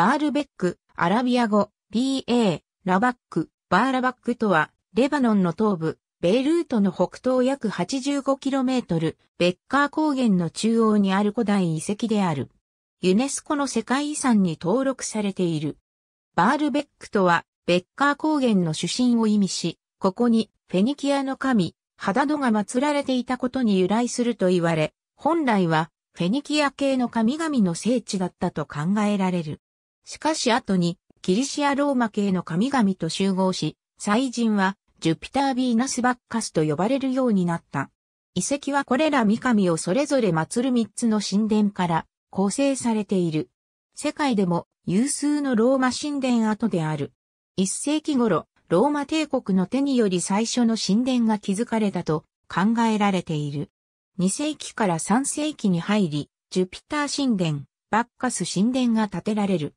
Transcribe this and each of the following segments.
バールベック、アラビア語、BA、ラバック、バーラバックとは、レバノンの東部、ベイルートの北東約 85km、ベッカー高原の中央にある古代遺跡である。ユネスコの世界遺産に登録されている。バールベックとは、ベッカー高原の主神を意味し、ここにフェニキアの神、ハダドが祀られていたことに由来すると言われ、本来はフェニキア系の神々の聖地だったと考えられる。しかし後にキリシアローマ系の神々と集合し、祭神はジュピター・ビーナス・バッカスと呼ばれるようになった。遺跡はこれら三神をそれぞれ祀る三つの神殿から構成されている。世界でも有数のローマ神殿跡である。一世紀頃、ローマ帝国の手により最初の神殿が築かれたと考えられている。2世紀から3世紀に入り、ジュピター神殿、バッカス神殿が建てられる。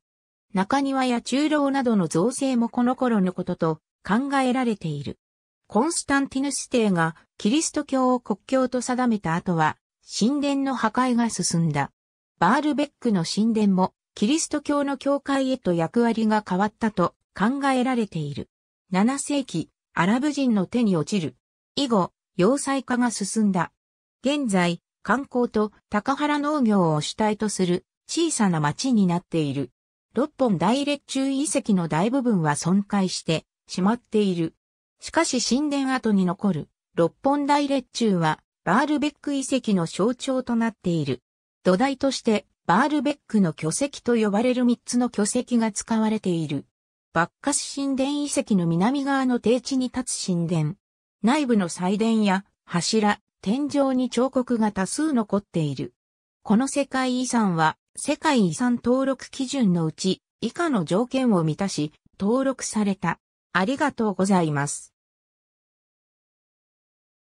中庭や中楼などの造成もこの頃のことと考えられている。コンスタンティヌス帝がキリスト教を国教と定めた後は、神殿の破壊が進んだ。バールベックの神殿もキリスト教の教会へと役割が変わったと考えられている。7世紀、アラブ人の手に落ちる。以後、要塞化が進んだ。現在、観光と高原農業を主体とする小さな町になっている。六本大列中遺跡の大部分は損壊してしまっている。しかし神殿跡に残る六本大列中はバールベック遺跡の象徴となっている。土台としてバールベックの巨石と呼ばれる三つの巨石が使われている。バッカス神殿遺跡の南側の低地に立つ神殿。内部の祭殿や柱、天井に彫刻が多数残っている。この世界遺産は世界遺産登録基準のうち以下の条件を満たし登録された。ありがとうございます。